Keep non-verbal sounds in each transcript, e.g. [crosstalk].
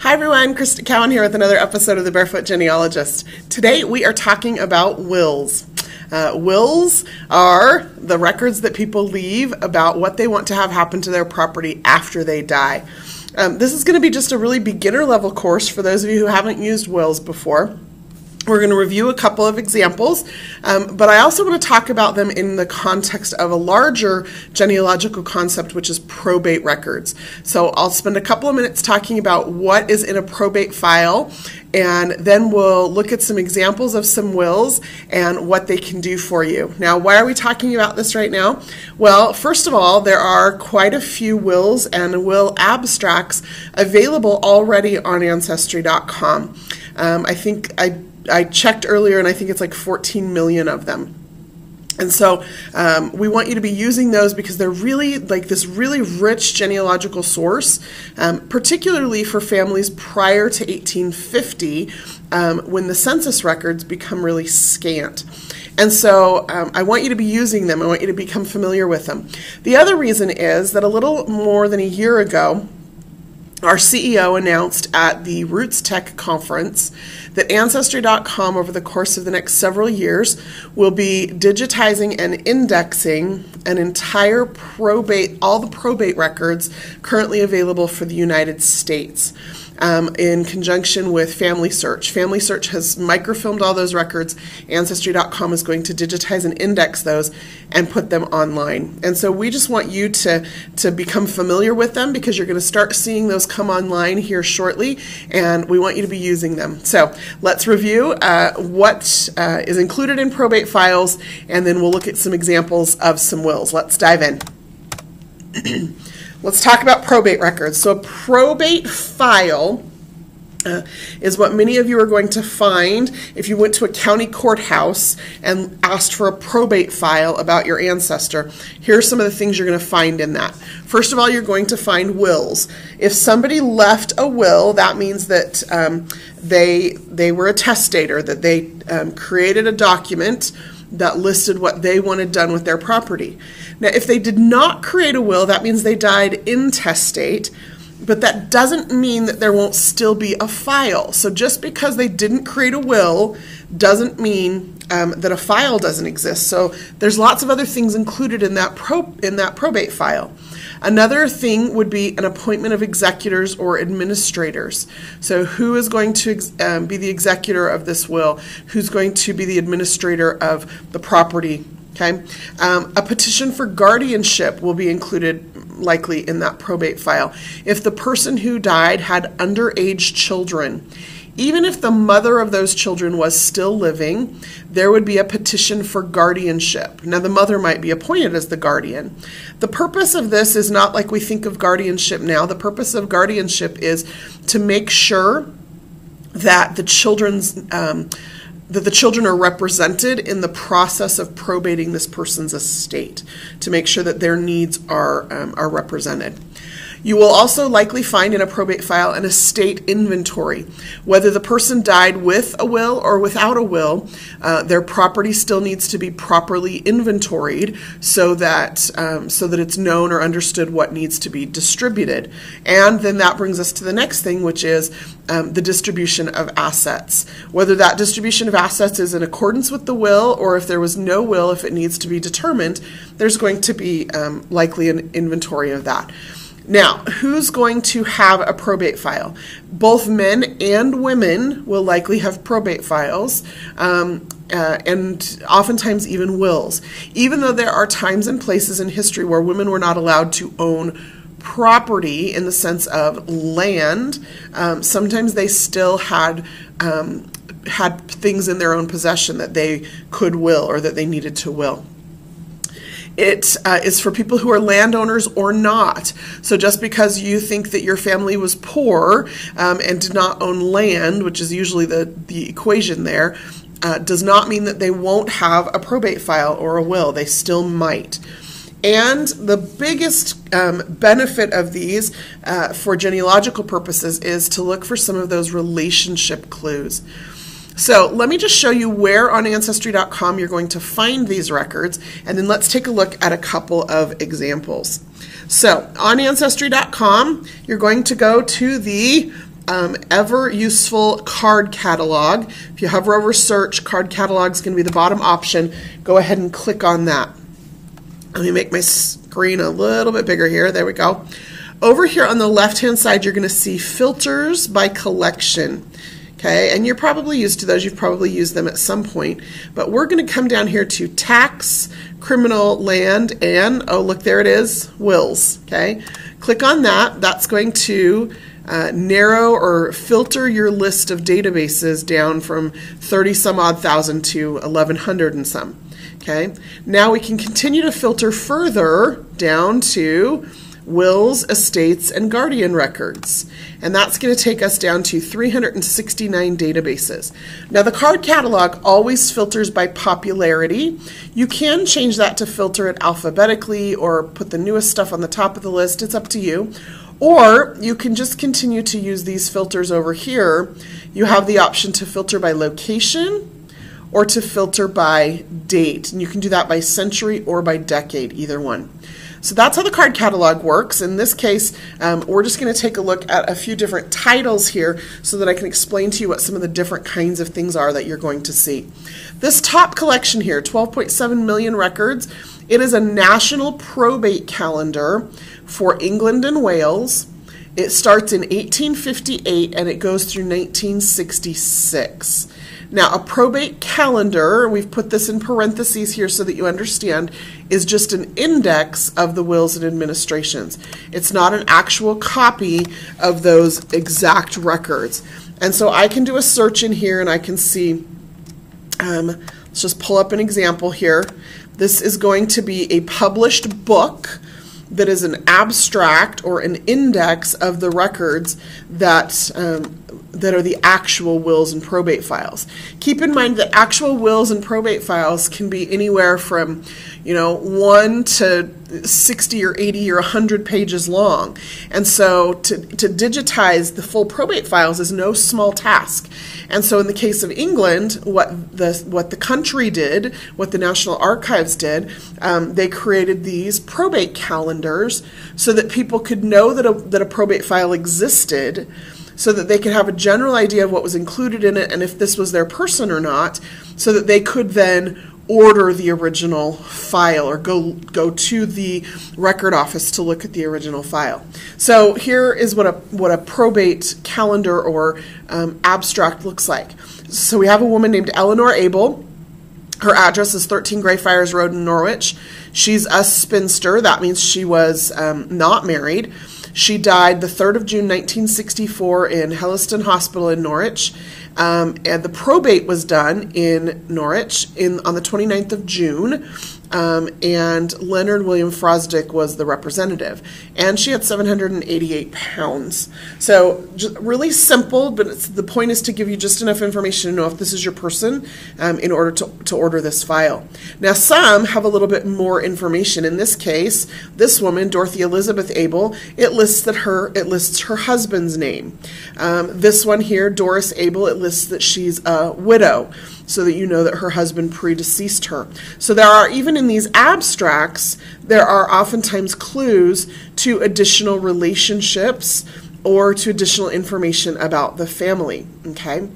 Hi everyone, Crista Cowan here with another episode of the Barefoot Genealogist. Today we are talking about wills. Uh, wills are the records that people leave about what they want to have happen to their property after they die. Um, this is going to be just a really beginner level course for those of you who haven't used wills before. We're going to review a couple of examples, um, but I also want to talk about them in the context of a larger genealogical concept, which is probate records. So I'll spend a couple of minutes talking about what is in a probate file, and then we'll look at some examples of some wills and what they can do for you. Now, why are we talking about this right now? Well, first of all, there are quite a few wills and will abstracts available already on Ancestry.com. Um, I think I I checked earlier, and I think it's like 14 million of them. And so um, we want you to be using those because they're really like this really rich genealogical source, um, particularly for families prior to 1850 um, when the census records become really scant. And so um, I want you to be using them. I want you to become familiar with them. The other reason is that a little more than a year ago, our CEO announced at the Roots Tech conference that Ancestry.com, over the course of the next several years, will be digitizing and indexing an entire probate, all the probate records currently available for the United States um, in conjunction with Family Search. Family Search has microfilmed all those records. Ancestry.com is going to digitize and index those and put them online. And so we just want you to, to become familiar with them because you're going to start seeing those come online here shortly, and we want you to be using them. So let's review uh, what uh, is included in probate files, and then we'll look at some examples of some wills. Let's dive in. [clears throat] Let's talk about probate records. So, a probate file uh, is what many of you are going to find if you went to a county courthouse and asked for a probate file about your ancestor. Here are some of the things you're going to find in that. First of all, you're going to find wills. If somebody left a will, that means that um, they they were a testator, that they um, created a document that listed what they wanted done with their property. Now, if they did not create a will, that means they died intestate, but that doesn't mean that there won't still be a file. So just because they didn't create a will doesn't mean um, that a file doesn't exist. So there's lots of other things included in that pro- in that probate file. Another thing would be an appointment of executors or administrators. So, who is going to um, be the executor of this will? Who's going to be the administrator of the property? Okay. Um, a petition for guardianship will be included likely in that probate file. If the person who died had underage children, even if the mother of those children was still living, there would be a petition for guardianship. Now, the mother might be appointed as the guardian. The purpose of this is not like we think of guardianship now. The purpose of guardianship is to make sure that the children's um, that the children are represented in the process of probating this person's estate to make sure that their needs are um, are represented. You will also likely find in a probate file an estate inventory. Whether the person died with a will or without a will, uh, their property still needs to be properly inventoried so that um, so that it's known or understood what needs to be distributed. And then that brings us to the next thing, which is um, the distribution of assets. Whether that distribution of assets is in accordance with the will or if there was no will, if it needs to be determined, there's going to be um, likely an inventory of that. Now, who's going to have a probate file? Both men and women will likely have probate files. Um, uh, and oftentimes even wills. Even though there are times and places in history where women were not allowed to own property in the sense of land, um, sometimes they still had um, had things in their own possession that they could will or that they needed to will. It uh, is for people who are landowners or not. So just because you think that your family was poor um, and did not own land, which is usually the, the equation there, uh, does not mean that they won't have a probate file or a will. They still might. And the biggest um, benefit of these uh, for genealogical purposes is to look for some of those relationship clues. So let me just show you where on Ancestry.com you're going to find these records, and then let's take a look at a couple of examples. So on Ancestry.com, you're going to go to the um, ever useful card catalog. If you hover over search, card catalog is going to be the bottom option. Go ahead and click on that. Let me make my screen a little bit bigger here. There we go. Over here on the left hand side, you're going to see filters by collection. Okay, and you're probably used to those. You've probably used them at some point. But we're going to come down here to tax, criminal, land, and oh, look, there it is, wills. Okay, click on that. That's going to uh, narrow or filter your list of databases down from 30 some odd thousand to 1100 and some. Okay, now we can continue to filter further down to wills, estates, and guardian records. And that's going to take us down to 369 databases. Now, the card catalog always filters by popularity. You can change that to filter it alphabetically or put the newest stuff on the top of the list. It's up to you. Or you can just continue to use these filters over here. You have the option to filter by location or to filter by date. And you can do that by century or by decade, either one. So that's how the card catalog works. In this case, um, we're just going to take a look at a few different titles here so that I can explain to you what some of the different kinds of things are that you're going to see. This top collection here, 12.7 million records, it is a national probate calendar for England and Wales. It starts in 1858 and it goes through 1966. Now, a probate calendar, we've put this in parentheses here so that you understand, is just an index of the wills and administrations. It's not an actual copy of those exact records. And so I can do a search in here and I can see, um, let's just pull up an example here. This is going to be a published book that is an abstract or an index of the records that um, that are the actual wills and probate files. Keep in mind that actual wills and probate files can be anywhere from, you know, 1 to 60 or 80 or 100 pages long. And so to, to digitize the full probate files is no small task. And so in the case of England, what the, what the country did, what the National Archives did, um, they created these probate calendars so that people could know that a, that a probate file existed so that they could have a general idea of what was included in it and if this was their person or not, so that they could then order the original file or go go to the record office to look at the original file. So here is what a what a probate calendar or um, abstract looks like. So we have a woman named Eleanor Abel. Her address is 13 Greyfriars Road in Norwich. She's a spinster. That means she was um, not married. She died the 3rd of June 1964 in Hellesdon Hospital in Norwich. Um, and the probate was done in Norwich in on the 29th of June. Um, and Leonard William Fosdick was the representative. And she had 788 pounds. So really simple, but the point is to give you just enough information to know if this is your person um, in order to, to order this file. Now some have a little bit more information. In this case, this woman, Dorothy Elizabeth Abel, it lists that her it lists her husband's name. Um, this one here, Doris Abel, it lists that she's a widow so that you know that her husband predeceased her. So there are, even in these abstracts, there are oftentimes clues to additional relationships or to additional information about the family. Okay,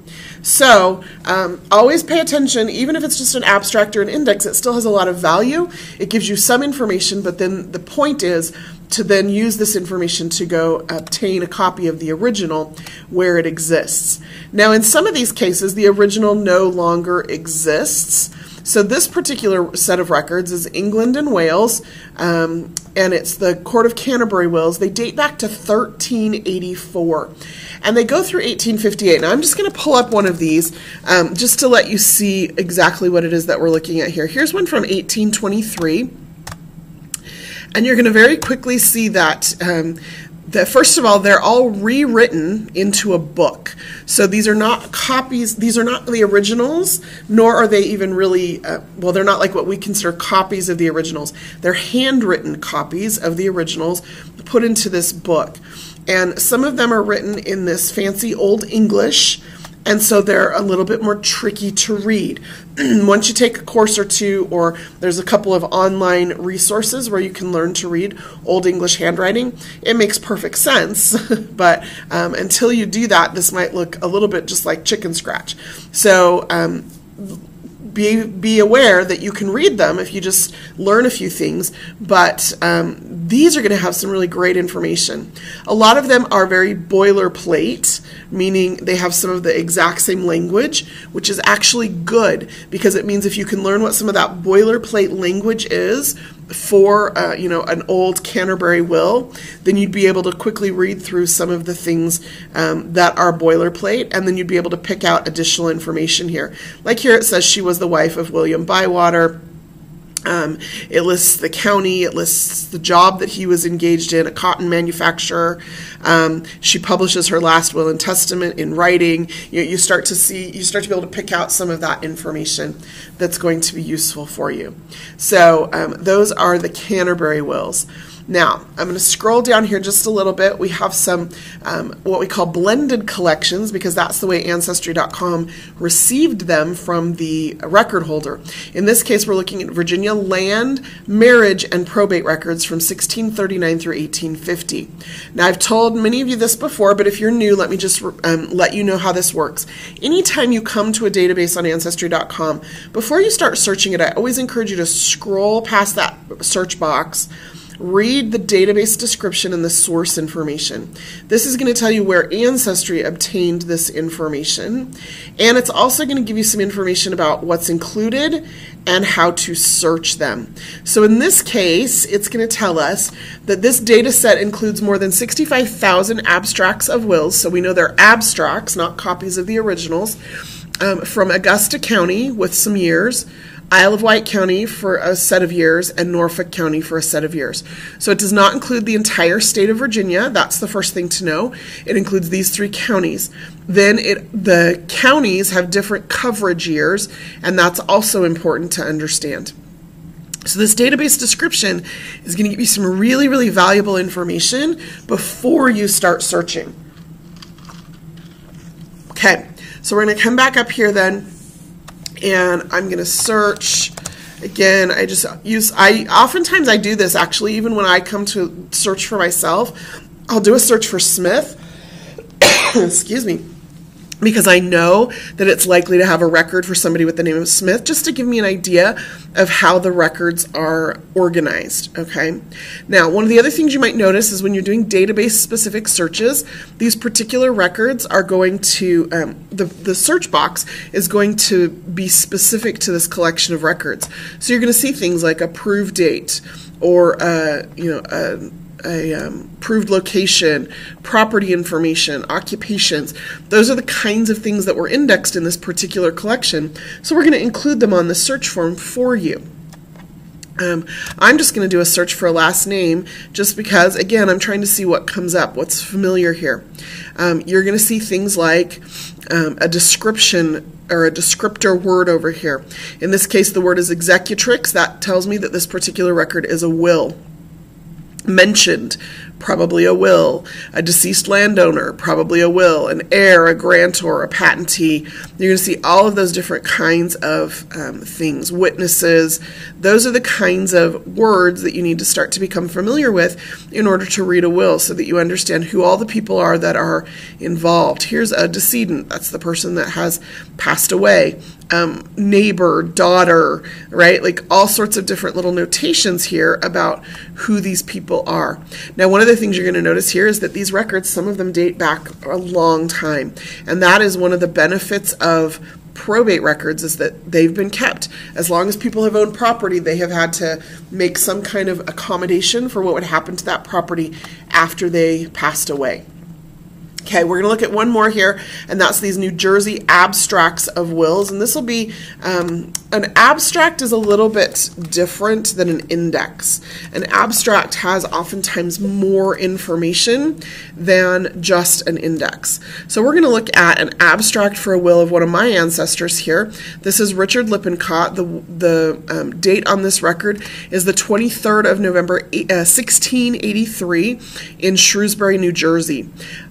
so um, always pay attention, even if it's just an abstract or an index, it still has a lot of value. It gives you some information, but then the point is to then use this information to go obtain a copy of the original where it exists. Now, in some of these cases, the original no longer exists. So this particular set of records is England and Wales, um, and it's the Court of Canterbury wills. They date back to 1384, and they go through 1858. Now I'm just going to pull up one of these um, just to let you see exactly what it is that we're looking at here. Here's one from 1823. And you're going to very quickly see that um, that first of all they're all rewritten into a book. So these are not copies these are not the originals nor are they even really uh, well they're not like what we consider copies of the originals. They're handwritten copies of the originals put into this book. And some of them are written in this fancy old english and so they're a little bit more tricky to read. [clears throat] Once you take a course or two, or there's a couple of online resources where you can learn to read Old English handwriting, it makes perfect sense. [laughs] but um, until you do that, this might look a little bit just like chicken scratch. So um, be be aware that you can read them if you just learn a few things. But um, these are going to have some really great information. A lot of them are very boilerplate, meaning they have some of the exact same language, which is actually good because it means if you can learn what some of that boilerplate language is, for uh, you know an old Canterbury will, then you'd be able to quickly read through some of the things um, that are boilerplate, and then you'd be able to pick out additional information here. Like here it says she was the wife of William Bywater. Um, it lists the county, it lists the job that he was engaged in, a cotton manufacturer. Um, she publishes her last will and testament in writing. You, you start to see, you start to be able to pick out some of that information that's going to be useful for you. So um, those are the Canterbury wills. Now, I'm going to scroll down here just a little bit. We have some um, what we call blended collections because that's the way Ancestry.com received them from the record holder. In this case, we're looking at Virginia land, marriage, and probate records from 1639 through 1850. Now, I've told many of you this before, but if you're new, let me just um, let you know how this works. Anytime you come to a database on Ancestry.com, before you start searching it, I always encourage you to scroll past that search box Read the database description and the source information. This is going to tell you where Ancestry obtained this information, and it's also going to give you some information about what's included and how to search them. So in this case, it's going to tell us that this data set includes more than 65,000 abstracts of wills, so we know they're abstracts, not copies of the originals, um, from Augusta County with some years, Isle of Wight County for a set of years, and Norfolk County for a set of years. So it does not include the entire state of Virginia. That's the first thing to know. It includes these three counties. Then it the counties have different coverage years, and that's also important to understand. So this database description is going to give you some really, really valuable information before you start searching. Okay, so we're going to come back up here then and I'm going to search. Again I just use I oftentimes I do this actually even when I come to search for myself I'll do a search for Smith. [coughs] Excuse me because I know that it's likely to have a record for somebody with the name of Smith, just to give me an idea of how the records are organized. Okay. Now, one of the other things you might notice is when you're doing database specific searches, these particular records are going to, um, the, the search box is going to be specific to this collection of records. So you're going to see things like approved date or, uh, you know, uh, a um, proved location, property information, occupations. Those are the kinds of things that were indexed in this particular collection. So we're going to include them on the search form for you. Um, I'm just going to do a search for a last name just because, again, I'm trying to see what comes up, what's familiar here. Um, you're going to see things like um, a description or a descriptor word over here. In this case, the word is executrix. That tells me that this particular record is a will mentioned, probably a will, a deceased landowner, probably a will, an heir, a grantor, a patentee. You're going to see all of those different kinds of um, things, witnesses. Those are the kinds of words that you need to start to become familiar with in order to read a will so that you understand who all the people are that are involved. Here's a decedent, that's the person that has passed away um, neighbor, daughter, right? Like all sorts of different little notations here about who these people are. Now, one of the things you're going to notice here is that these records, some of them date back a long time. And that is one of the benefits of probate records is that they've been kept. As long as people have owned property, they have had to make some kind of accommodation for what would happen to that property after they passed away. Okay, we're going to look at one more here, and that's these New Jersey abstracts of wills. And this will be um, an abstract is a little bit different than an index. An abstract has oftentimes more information than just an index. So we're going to look at an abstract for a will of one of my ancestors here. This is Richard Lippincott. The, the um, date on this record is the 23rd of November, uh, 1683 in Shrewsbury, New Jersey.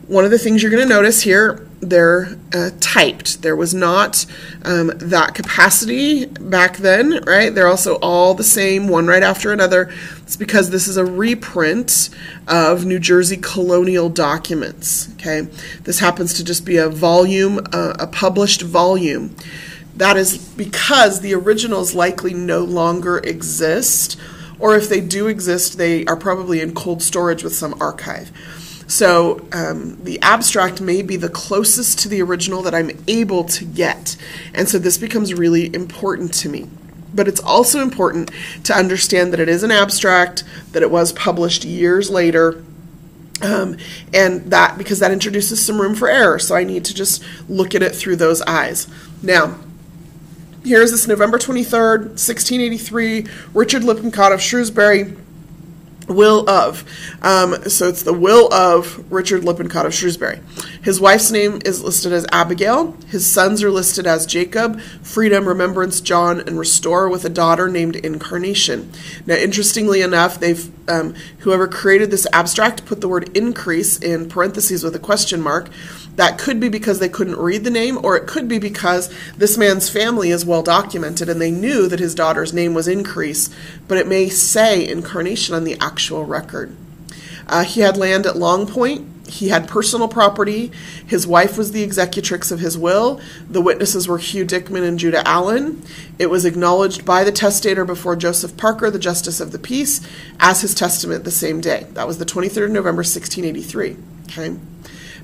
One of the things you're going to notice here, they're uh, typed. There was not um, that capacity back then, right? They're also all the same, one right after another. It's because this is a reprint of New Jersey colonial documents, okay? This happens to just be a volume, uh, a published volume. That is because the originals likely no longer exist, or if they do exist, they are probably in cold storage with some archive. So um, the abstract may be the closest to the original that I'm able to get. And so this becomes really important to me. But it's also important to understand that it is an abstract, that it was published years later, um, and that because that introduces some room for error. So I need to just look at it through those eyes. Now, here's this November 23rd, 1683, Richard Lippincott of Shrewsbury will of. Um, so it's the will of Richard Lippincott of Shrewsbury. His wife's name is listed as Abigail. His sons are listed as Jacob, Freedom, Remembrance, John, and Restore, with a daughter named Incarnation. Now, interestingly enough, they've um, whoever created this abstract put the word increase in parentheses with a question mark. That could be because they couldn't read the name, or it could be because this man's family is well documented and they knew that his daughter's name was Increase, but it may say Incarnation on the actual record. Uh, he had land at Long Point. He had personal property. His wife was the executrix of his will. The witnesses were Hugh Dickman and Judah Allen. It was acknowledged by the testator before Joseph Parker, the Justice of the Peace, as his testament the same day. That was the 23rd of November, 1683. Okay.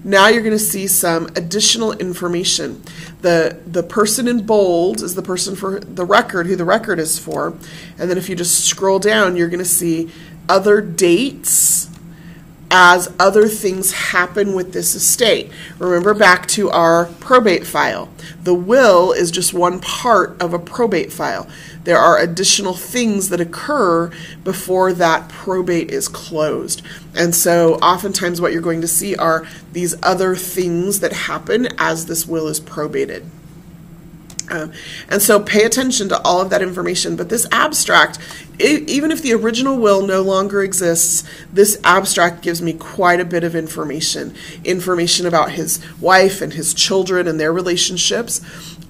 Now you're going to see some additional information. The the person in bold is the person for the record, who the record is for. And then if you just scroll down, you're going to see other dates as other things happen with this estate. Remember back to our probate file. The will is just one part of a probate file. There are additional things that occur before that probate is closed. And so, oftentimes, what you're going to see are these other things that happen as this will is probated. Um, and so pay attention to all of that information. But this abstract, it, even if the original will no longer exists, this abstract gives me quite a bit of information information about his wife and his children and their relationships.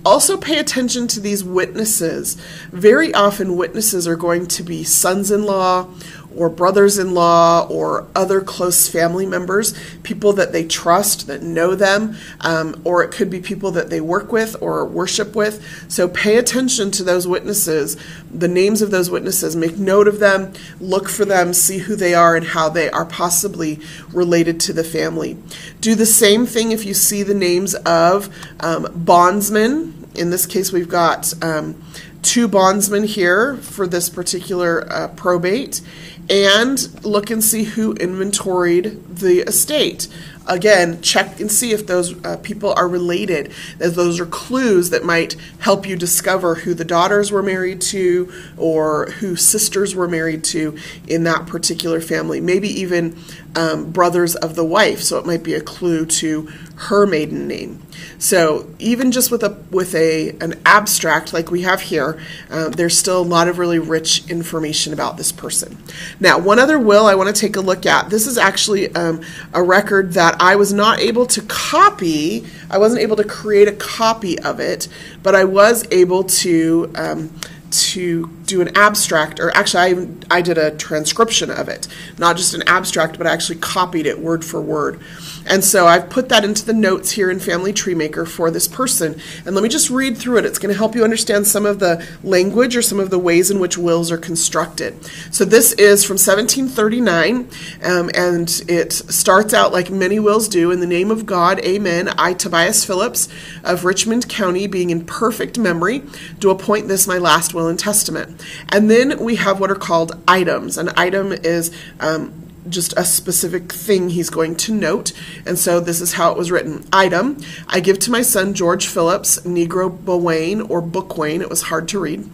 Also, pay attention to these witnesses. Very often, witnesses are going to be sons in law or brothers in law or other close family members, people that they trust, that know them, um, or it could be people that they work with or worship with. So pay attention to those witnesses, the names of those witnesses, make note of them, look for them, see who they are and how they are possibly related to the family. Do the same thing if you see the names of um, bondsmen. In this case, we've got. Um, two bondsmen here for this particular uh, probate and look and see who inventoried the estate. Again, check and see if those uh, people are related, those are clues that might help you discover who the daughters were married to or who sisters were married to in that particular family. Maybe even um, brothers of the wife, so it might be a clue to her maiden name. So even just with a with a an abstract like we have here, uh, there's still a lot of really rich information about this person. Now, one other will I want to take a look at. This is actually um, a record that I was not able to copy. I wasn't able to create a copy of it, but I was able to. Um, to do an abstract, or actually, I, I did a transcription of it. Not just an abstract, but I actually copied it word for word. And so I've put that into the notes here in Family Tree Maker for this person. And let me just read through it. It's going to help you understand some of the language or some of the ways in which wills are constructed. So this is from 1739, um, and it starts out like many wills do in the name of God, amen. I, Tobias Phillips of Richmond County, being in perfect memory, do appoint this my last will and testament. And then we have what are called items. An item is um, just a specific thing he's going to note. And so this is how it was written. Item, I give to my son George Phillips, Negro Bowain or Bookwain, it was hard to read,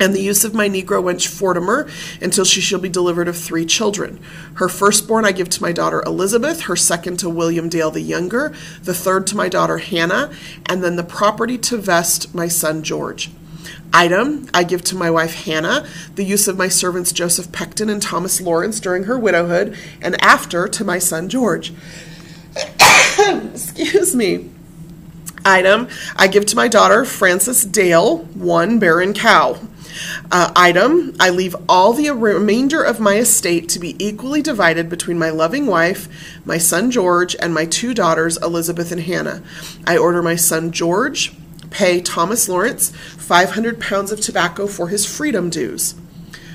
and the use of my Negro wench Fortimer until she shall be delivered of three children. Her firstborn I give to my daughter Elizabeth, her second to William Dale the younger, the third to my daughter Hannah, and then the property to vest my son George. Item, I give to my wife Hannah the use of my servants Joseph Pecton and Thomas Lawrence during her widowhood, and after to my son George. [coughs] Excuse me. Item, I give to my daughter Frances Dale one barren cow. Uh, item, I leave all the remainder of my estate to be equally divided between my loving wife, my son George, and my two daughters Elizabeth and Hannah. I order my son George pay Thomas Lawrence 500 pounds of tobacco for his freedom dues.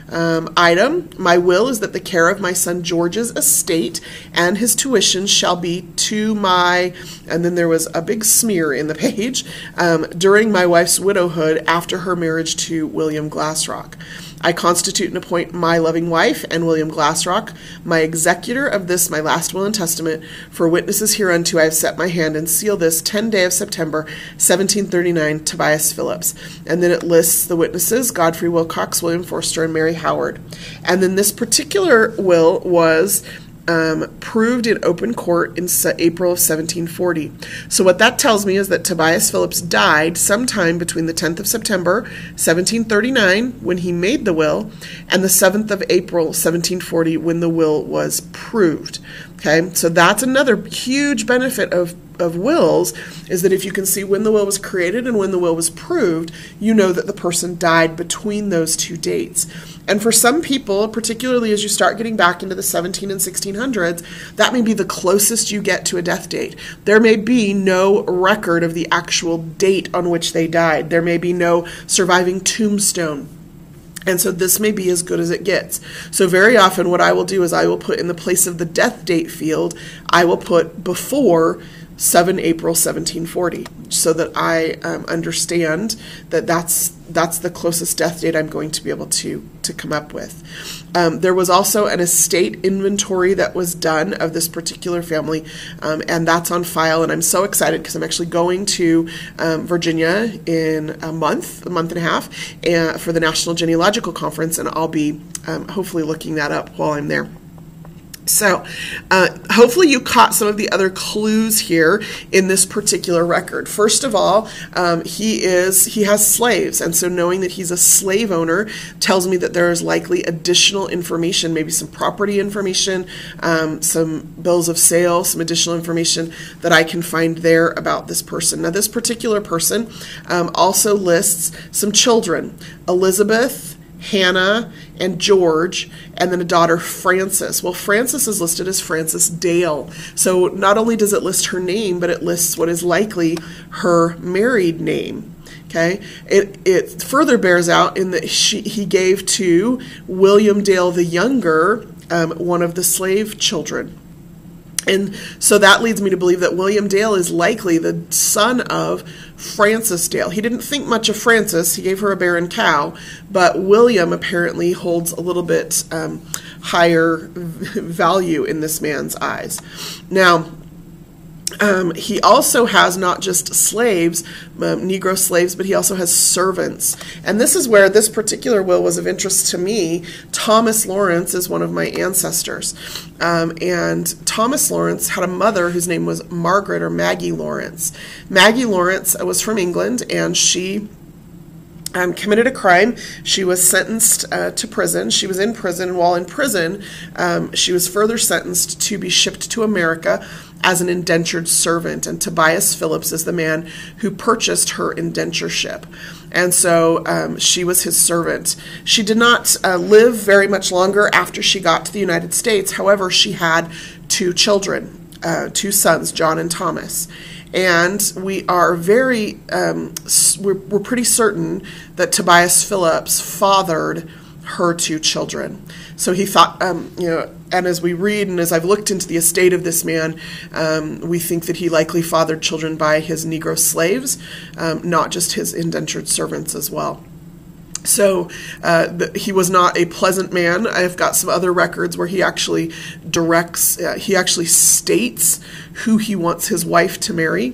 Um, item, my will is that the care of my son George's estate and his tuition shall be to my, and then there was a big smear in the [laughs] page, um, during my wife's widowhood after her marriage to William Glassrock. I constitute and appoint my loving wife and William Glassrock, my executor of this my last will and testament, for witnesses hereunto I have set my hand and seal this 10 day of September, 1739, Tobias Phillips. And then it lists the witnesses, Godfrey Wilcox, William Forster, and Mary Howard. And then this particular will was um, proved in open court in April of 1740. So, what that tells me is that Tobias Phillips died sometime between the 10th of September, 1739, when he made the will, and the 7th of April, 1740, when the will was proved. Okay, so that's another huge benefit of of wills is that if you can see when the will was created and when the will was proved, you know that the person died between those two dates. And for some people, particularly as you start getting back into the 17 and 1600s, that may be the closest you get to a death date. There may be no record of the actual date on which they died. There may be no surviving tombstone and so this may be as good as it gets. So very often what I will do is I will put in the place of the death date field, I will put before 7 April 1740 so that I um, understand that that's that's the closest death date I'm going to be able to to come up with. Um, there was also an estate inventory that was done of this particular family, um, and that's on file. And I'm so excited because I'm actually going to um, Virginia in a month, a month and a half, uh, for the National Genealogical Conference, and I'll be um, hopefully looking that up while I'm there. So, uh, hopefully, you caught some of the other clues here in this particular record. First of all, um, he is he has slaves, and so knowing that he's a slave owner tells me that there is likely additional information, maybe some property information, um, some bills of sale, some additional information that I can find there about this person. Now, this particular person um, also lists some children: Elizabeth. Hannah and George, and then a daughter, Frances. Well, Frances is listed as Frances Dale. So not only does it list her name, but it lists what is likely her married name. Okay, it, it further bears out in that she, he gave to William Dale the Younger um, one of the slave children. And so that leads me to believe that William Dale is likely the son of Frances Dale. He didn't think much of Frances, he gave her a barren cow, but William apparently holds a little bit um, higher value in this man's eyes. Now, um, he also has not just slaves, um, Negro slaves, but he also has servants. And this is where this particular will was of interest to me. Thomas Lawrence is one of my ancestors. Um, and Thomas Lawrence had a mother whose name was Margaret or Maggie Lawrence. Maggie Lawrence was from England, and she um, committed a crime. She was sentenced uh, to prison. She was in prison. While in prison, um, she was further sentenced to be shipped to America as an indentured servant, and Tobias Phillips is the man who purchased her indentureship. And so um, she was his servant. She did not uh, live very much longer after she got to the United States. However, she had two children, uh, two sons, John and Thomas. And we are very, um, we're, we're pretty certain that Tobias Phillips fathered her two children. So he thought, um, you know, and as we read and as I've looked into the estate of this man, um, we think that he likely fathered children by his Negro slaves, um, not just his indentured servants as well. So uh, the, he was not a pleasant man. I've got some other records where he actually directs, uh, he actually states who he wants his wife to marry.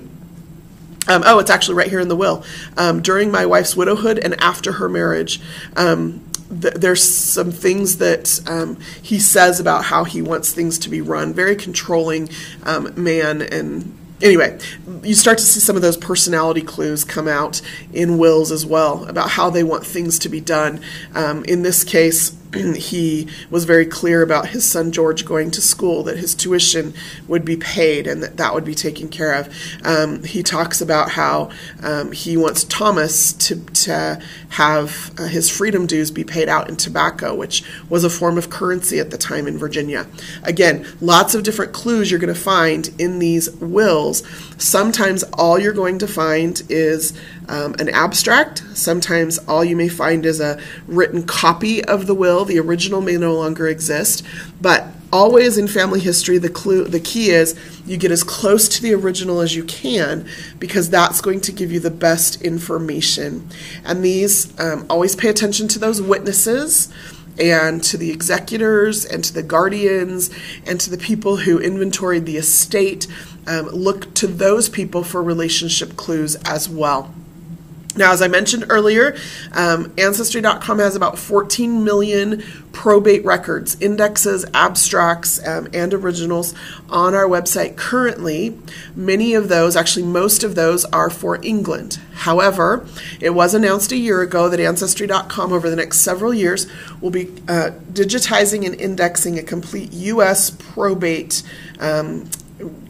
Um, oh, it's actually right here in the will. Um, during my wife's widowhood and after her marriage, um, th- there's some things that um, he says about how he wants things to be run. Very controlling um, man and anyway, you start to see some of those personality clues come out in wills as well about how they want things to be done. Um, in this case, [clears throat] he was very clear about his son George going to school, that his tuition would be paid and that that would be taken care of. Um, he talks about how um, he wants Thomas to, to have uh, his freedom dues be paid out in tobacco, which was a form of currency at the time in Virginia. Again, lots of different clues you're going to find in these wills. Sometimes all you're going to find is um, an abstract. Sometimes all you may find is a written copy of the will. The original may no longer exist, but always in family history the clue the key is you get as close to the original as you can because that's going to give you the best information and these um, always pay attention to those witnesses and to the executors and to the guardians and to the people who inventoried the estate um, look to those people for relationship clues as well now, as I mentioned earlier, um, Ancestry.com has about 14 million probate records, indexes, abstracts, um, and originals on our website currently. Many of those, actually, most of those, are for England. However, it was announced a year ago that Ancestry.com over the next several years will be uh, digitizing and indexing a complete U.S. probate. Um,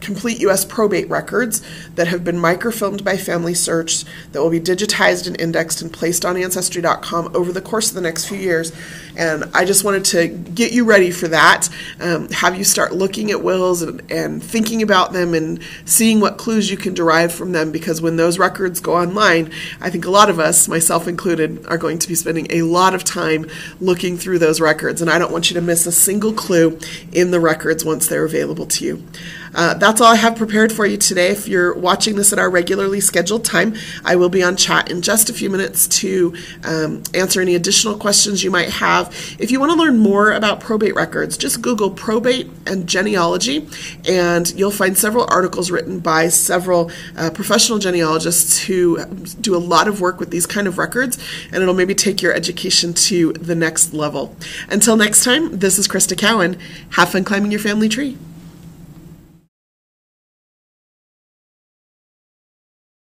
complete U.S. probate records that have been microfilmed by Family Search that will be digitized and indexed and placed on Ancestry.com over the course of the next few years. And I just wanted to get you ready for that, um, have you start looking at wills and, and thinking about them and seeing what clues you can derive from them because when those records go online, I think a lot of us, myself included, are going to be spending a lot of time looking through those records. And I don't want you to miss a single clue in the records once they're available to you. Uh, that's all I have prepared for you today. If you're watching this at our regularly scheduled time, I will be on chat in just a few minutes to um, answer any additional questions you might have. If you want to learn more about probate records, just Google probate and genealogy, and you'll find several articles written by several uh, professional genealogists who do a lot of work with these kind of records, and it'll maybe take your education to the next level. Until next time, this is Crista Cowan. Have fun climbing your family tree.